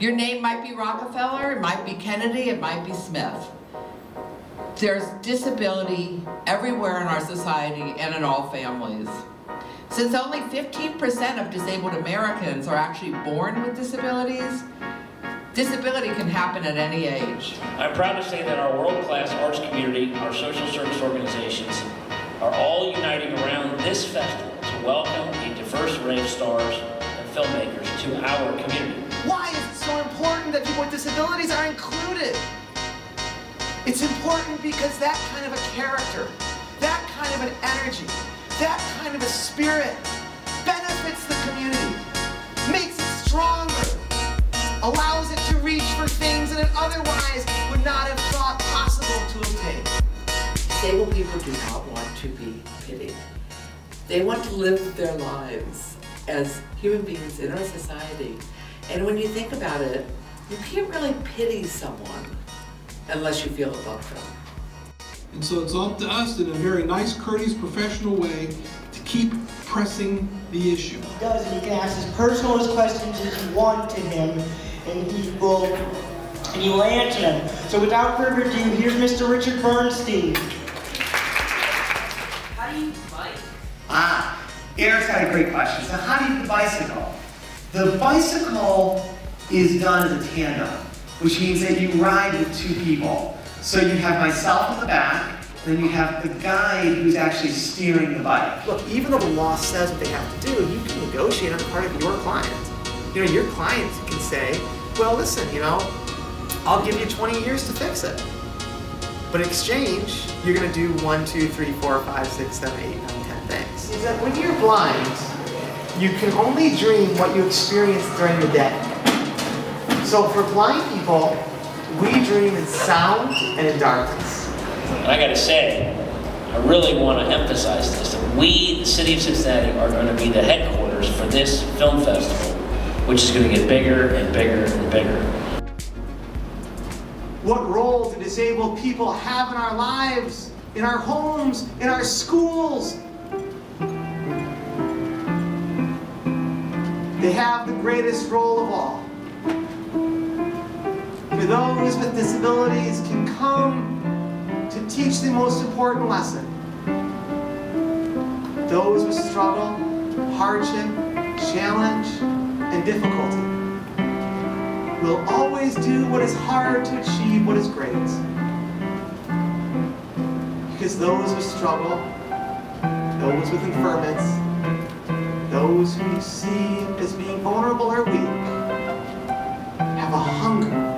Your name might be Rockefeller, it might be Kennedy, it might be Smith. There's disability everywhere in our society and in all families. Since only 15% of disabled Americans are actually born with disabilities, disability can happen at any age. I'm proud to say that our world-class arts community, our social service organizations, are all uniting around this festival to welcome a diverse array of stars and filmmakers to our community. Why is it so important that people with disabilities are included? It's important because that kind of a character, that kind of an energy, that kind of a spirit benefits the community, makes it stronger, allows it to reach for things that it otherwise would not have thought possible to obtain. Disabled people do not want to be pitied. They want to live their lives as human beings in our society. And when you think about it, you can't really pity someone unless you feel above them. And so it's up to us in a very nice, courteous, professional way to keep pressing the issue. He does, and you can ask as personal as questions as you want to him, and he will, and he will answer them. So without further ado, here's Mr. Richard Bernstein. How do you bike? Ah, Eric's got a great question. So how do you bicycle? The bicycle is done as a tandem, which means that you ride with two people. So you have myself in the back, then you have the guide who's actually steering the bike. Look, even though the law says what they have to do, you can negotiate on the part of your client. You know, your client can say, well, listen, you know, I'll give you 20 years to fix it. But in exchange, you're gonna do one, two, three, four, five, six, seven, eight, nine, ten things. Is that when you're blind, you can only dream what you experience during the day. So for blind people, we dream in sound and in darkness. And I gotta say, I really want to emphasize this, that we, the city of Cincinnati, are going to be the headquarters for this film festival, which is going to get bigger and bigger and bigger. What role do disabled people have in our lives, in our homes, in our schools? They have the greatest role of all. For those with disabilities can come to teach the most important lesson. Those with struggle, hardship, challenge, and difficulty will always do what is hard to achieve what is great. Because those with struggle, those with infirmities, those who you see as being vulnerable or weak, have a hunger,